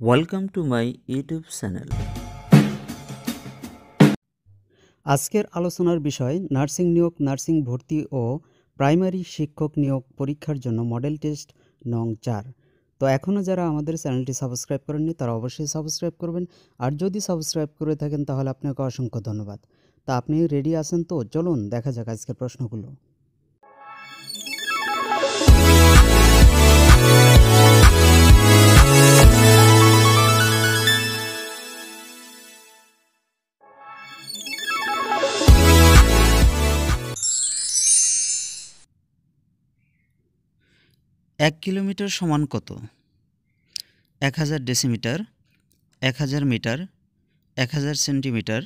Welcome to my YouTube channel আজকের আলোচনার বিষয়, নার্সিং নিয়োগ, নার্সিং ভর্তি ও প্রাইমারি শিক্ষক নিয়োগ পরীক্ষার জন্য মডেল টেস্ট নং চার। তো এখনও যারা আমাদের চ্যানেলটি সাবস্ক্রাইব করেননি, তারা অবশ্যই সাবস্ক্রাইব করবেন। আর যদি সাবস্ক্রাইব করে থাকেন, তাহলে আপনাকে অসংখ্য ধন্যবাদ। তা আপনি রেডি আছেন তো? চলুন, দেখা যাক আজকের প্রশ্নগুলো। এক কিলোমিটার সমান কত? এক হাজার ডেসিমিটার, এক হাজার মিটার, এক হাজার সেন্টিমিটার,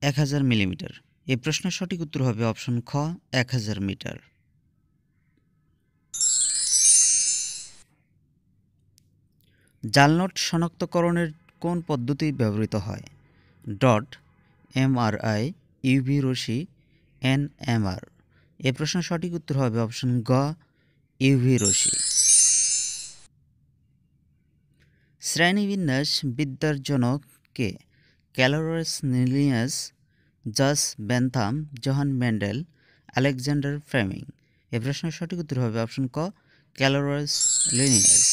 এক হাজার মিলিমিটার। এই প্রশ্নের সঠিক উত্তর হবে অপশন খ, এক হাজার মিটার। জালনোট শনাক্তকরণের কোন পদ্ধতি ব্যবহৃত হয়? ডট, এমআরআই, ইউভি রশ্মি, এনএমআর। এ প্রশ্নের সঠিক উত্তর হবে অপশন গ ইউভি রশ্মি শ্রেণীবিন্যাস বিদ্যার জনক কে ক্যালোরাস নিলিয়াস, জাস Bentham, Johann Mendel Alexander Fleming. এ প্রশ্নের সঠিক উত্তর হবে অপশন ক, ক্যালোরাস লিনিয়াস।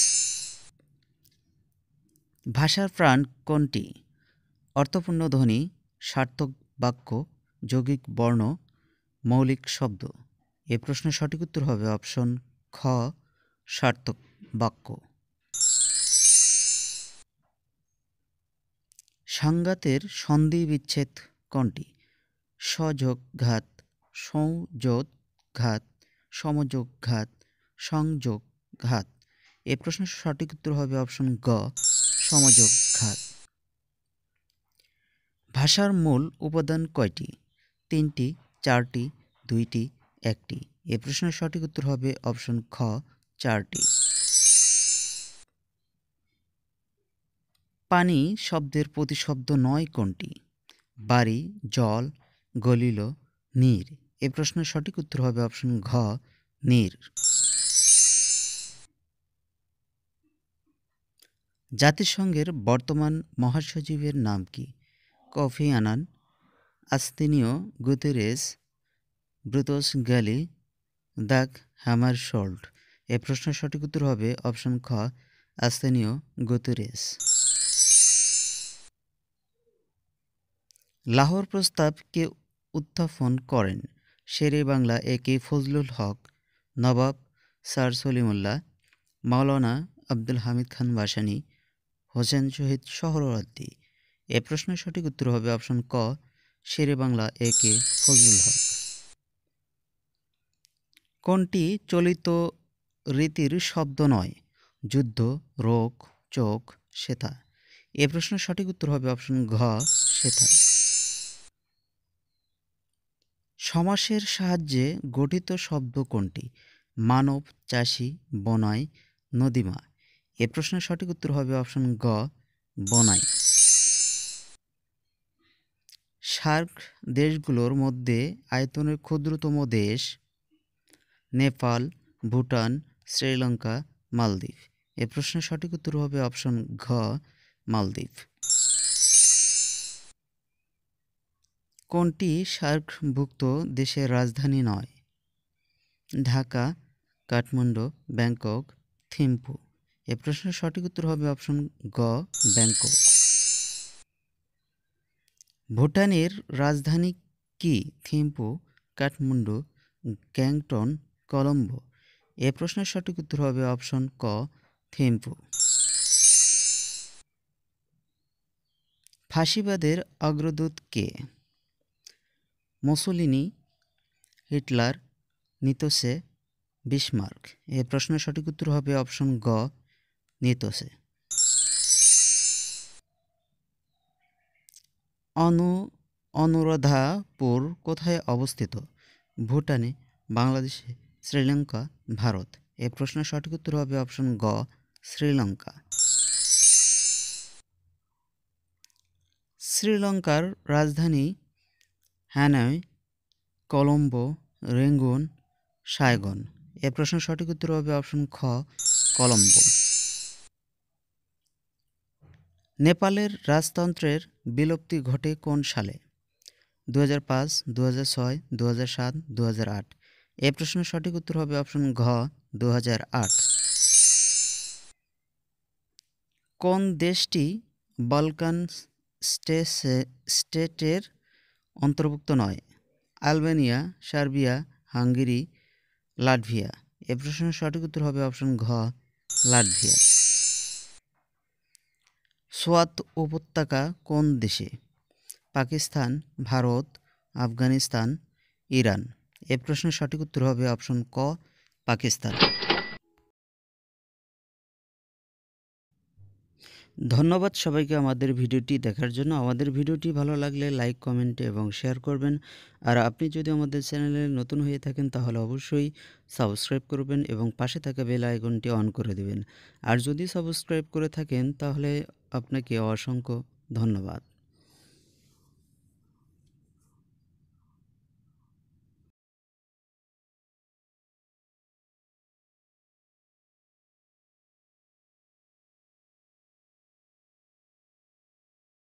ভাষার প্রাণ কোনটি? অর্থপূর্ণ ধ্বনি, সার্থক বাক্য, যৌগিক বর্ণ, মৌলিক শব্দ। এ প্রশ্নের সঠিক উত্তর হবে অপশন খ, সার্থক বাক্য। সাংঘাতের সন্ধি বিচ্ছেদ কোনটি? সযোগঘাত, সংযোগঘাত, সমযোগঘাত, সংযোগঘাত। এ প্রশ্নের সঠিক উত্তর হবে অপশন গ, সমযোগঘাত। ভাষার মূল উপাদান কয়টি? তিনটি, চারটি, দুইটি, একটি। এ প্রশ্নের সঠিক উত্তর হবে অপশন খ, চারটি। পানি শব্দের প্রতিশব্দ নয় কোনটি? বাড়ি, জল, গলিল, নীর। এ প্রশ্নের সঠিক উত্তর হবে অপশন ঘ, নীর। জাতিসংঘের বর্তমান মহাসচিবের নাম কি? Kofi Annan, Antonio Guterres, Boutros Ghali Dag Hammarskjold. এ প্রশ্নের সঠিক উত্তর হবে অপশন খ, আস্তেনীয় গুতেরেস লাহোর প্রস্তাব কে উত্থাপন করেন? Sher-e-Bangla, A K Fazlul Huq, Nawab sir Salimullah, Maulana Abdul Hamid Khan Bhashani, Huseyn Shaheed Suhrawardy এ প্রশ্নের সঠিক উত্তর হবে অপশন ক, শেরে বাংলা, এ কে ফজলুল হক। কোনটি চলিত রীতির শব্দ নয়? যুদ্ধ, রোগ, চোখ, সেথা। এ প্রশ্নের সঠিক উত্তর হবে অপশন ঘ, সেথা। সমাসের সাহায্যে গঠিত শব্দ কোনটি? মানব, চাষি, বনাই, নদীমা। এ প্রশ্নের সঠিক উত্তর হবে অপশন গ বনাই। সার্ক দেশগুলোর মধ্যে আয়তনের ক্ষুদ্রতম দেশ নেপাল, ভুটান, শ্রীলঙ্কা, মালদ্বীপ। এ প্রশ্নের সঠিক উত্তর হবে অপশন ঘ, মালদ্বীপ। কোনটি সার্কভুক্ত দেশের রাজধানী নয়? ঢাকা, কাঠমান্ডু, ব্যাংকক, থিম্পু। এ প্রশ্নের সঠিক উত্তর হবে অপশন গ, ব্যাংকক। ভুটানের রাজধানী কি? থিম্পু, কাঠমান্ডু, গ্যাংটন কলম্বো। এ প্রশ্নের সঠিক উত্তর হবে অপশন ক, থিম্পু। ফাঁসিবাদের অগ্রদূত কে? মুসোলিনি, হিটলার, নিতোসে বিসমার্ক এ প্রশ্নের সঠিক উত্তর হবে অপশন গ, নিতোসে। অনু, অনুরাধাপুর কোথায় অবস্থিত? ভুটানে, বাংলাদেশে শ্রীলঙ্কা, ভারত। এ প্রশ্নের সঠিক উত্তর হবে অপশন গ, শ্রীলঙ্কা। শ্রীলঙ্কার রাজধানী হ্যানয়, কলম্বো, রেঙ্গুন, সায়গন। এ প্রশ্নের সঠিক উত্তর হবে অপশন খ, কলম্বো। নেপালের রাজতন্ত্রের বিলুপ্তি ঘটে কোন সালে? দু হাজার পাঁচ দু হাজার ছয় দু হাজার সাত দু হাজার আট। এ প্রশ্নের সঠিক উত্তর হবে অপশন ঘ দু হাজার আট। কোন দেশটি বলকান স্টেটের অন্তর্ভুক্ত নয়? Albania, Serbia, Hungary, Latvia. এ প্রশ্নের সঠিক উত্তর হবে অপশন ঘ, লাটভিয়া। সোয়াত উপত্যকা কোন দেশে? পাকিস্তান, ভারত, আফগানিস্তান, ইরান। এ প্রশ্নের সঠিক উত্তর হবে অপশন ক, পাকিস্তান। ধন্যবাদ সবাইকে আমাদের ভিডিওটি দেখার জন্য। আমাদের ভিডিওটি ভালো লাগলে লাইক, কমেন্ট এবং শেয়ার করবেন। আর আপনি যদি আমাদের চ্যানেলে নতুন হয়ে থাকেন, তাহলে অবশ্যই সাবস্ক্রাইব করবেন এবং পাশে থাকা বেল আইকনটি অন করে দেবেন। আর যদি সাবস্ক্রাইব করে থাকেন, তাহলে আপনাকে অসংখ্য ধন্যবাদ।